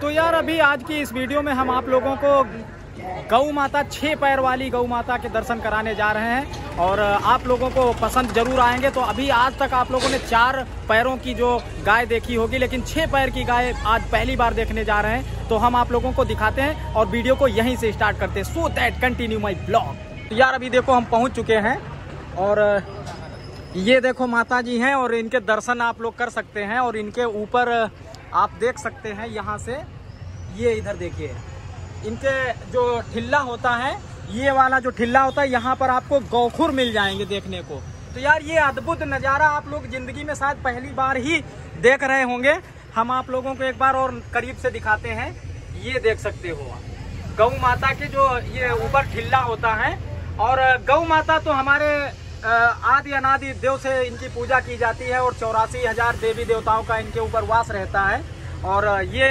तो यार अभी आज की इस वीडियो में हम आप लोगों को गौ माता छः पैर वाली गौ माता के दर्शन कराने जा रहे हैं और आप लोगों को पसंद ज़रूर आएँगे। तो अभी आज तक आप लोगों ने चार पैरों की जो गाय देखी होगी, लेकिन छः पैर की गाय आज पहली बार देखने जा रहे हैं। तो हम आप लोगों को दिखाते हैं और वीडियो को यहीं से स्टार्ट करते हैं। So that continue my blog यार अभी देखो हम पहुँच चुके हैं और ये देखो माता जी हैं और इनके दर्शन आप लोग कर सकते हैं और इनके ऊपर आप देख सकते हैं यहाँ से, ये इधर देखिए। इनके जो ठिल्ला होता है, ये वाला जो ठिल्ला होता है, यहाँ पर आपको गौखुर मिल जाएँगे देखने को। तो यार, ये अद्भुत नज़ारा आप लोग ज़िंदगी में शायद पहली बार ही देख रहे होंगे। हम आप लोगों को एक बार और करीब से दिखाते हैं। ये देख सकते हो आप। गौ माता के जो ये ऊपर ठिल्ला होता है, और गौ माता तो हमारे आदि अनादि देव से इनकी पूजा की जाती है और चौरासी हज़ार देवी देवताओं का इनके ऊपर वास रहता है। और ये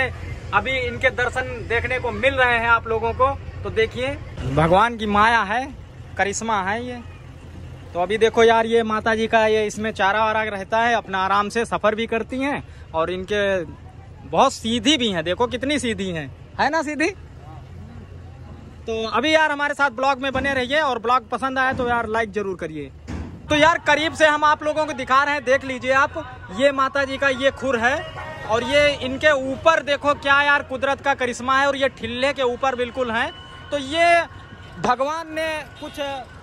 अभी इनके दर्शन देखने को मिल रहे हैं आप लोगों को। तो देखिए, भगवान की माया है, करिश्मा है ये। तो अभी देखो यार, ये माता जी का ये इसमें चारा वारा रहता है, अपना आराम से सफ़र भी करती हैं और इनके बहुत सीधी भी हैं। देखो कितनी सीधी हैं। है ना सीधी? तो अभी यार हमारे साथ ब्लॉग में बने रहिए और ब्लॉग पसंद आए तो यार लाइक ज़रूर करिए। तो यार करीब से हम आप लोगों को दिखा रहे हैं, देख लीजिए आप, ये माता जी का ये खुर है और ये इनके ऊपर देखो क्या यार कुदरत का करिश्मा है और ये ठिल्ले के ऊपर बिल्कुल है। तो ये भगवान ने कुछ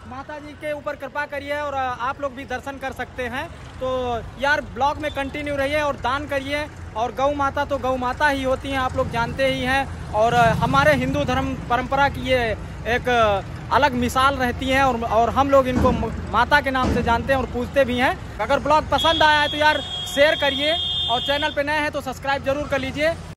माता जी के ऊपर कृपा करी है और आप लोग भी दर्शन कर सकते हैं। तो यार ब्लॉग में कंटिन्यू रहिए और दान करिए। और गौ माता तो गौ माता ही होती हैं, आप लोग जानते ही हैं। और हमारे हिंदू धर्म परंपरा की ये एक अलग मिसाल रहती है और और हम लोग इनको माता के नाम से जानते हैं और पूछते भी हैं। अगर ब्लॉग पसंद आया है तो यार शेयर करिए और चैनल पे नए हैं तो सब्सक्राइब ज़रूर कर लीजिए।